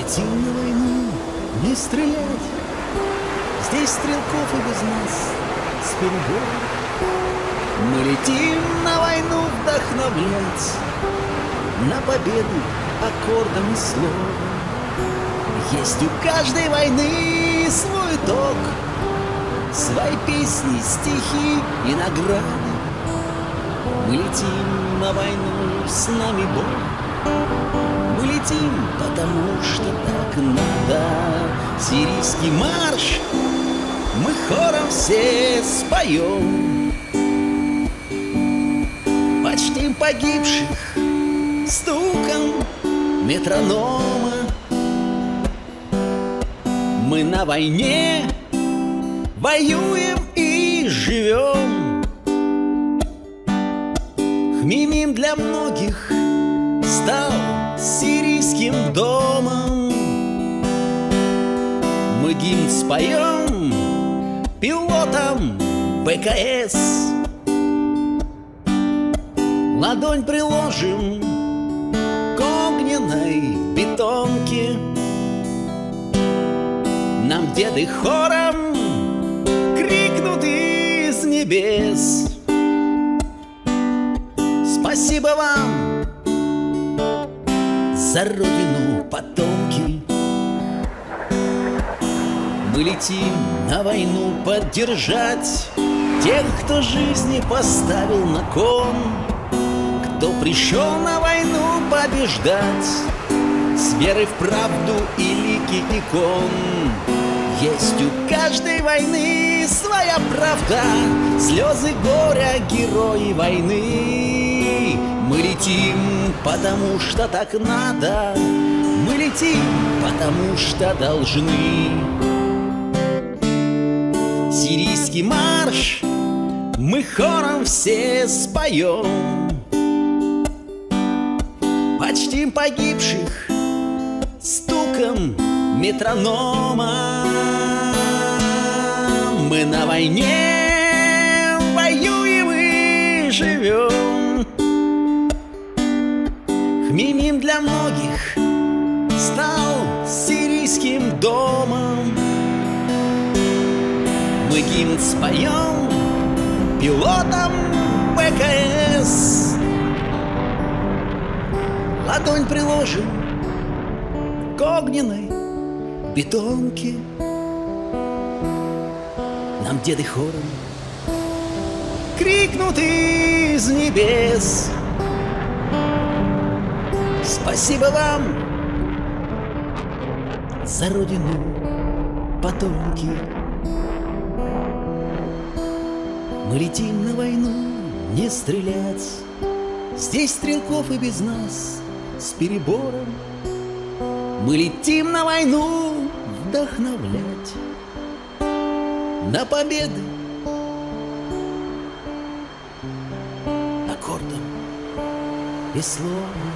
летим на войну, не стрелять. Здесь стрелков и без нас с перебором. Мы летим на войну вдохновлять, На победу аккордом и словом. Есть у каждой войны свой итог, Свои песни, стихи и награды. Мы летим на войну, с нами Бог. Мы летим, потому что так надо. Сирийский марш мы хором все споем. Почтим погибших стуком метронома. Мы на войне воюем и живем. Хмимим для многих стал сирийским домом. Мы гимн споем пилотам БКС. Ладонь приложим к огненной бетонке. Нам деды хором за родину, потомки. Мы летим на войну поддержать Тех, кто жизни поставил на кон. Кто пришел на войну побеждать С верой в правду и лики икон. Есть у каждой войны своя правда Слезы горя, герои войны Летим, потому что так надо. Мы летим, потому что должны. Сирийский марш мы хором все споем. Почтим погибших стуком метронома. Мы на войне воюем и живем Хмимим для многих стал сирийским домом. Мы гимн споем пилотом ПКС Ладонь приложим к огненной бетонке. Нам деды хором крикнут из небес Спасибо вам за родину, потомки. Мы летим на войну, не стрелять. Здесь стрелков и без нас с перебором. Мы летим на войну вдохновлять на победы аккордом и словом.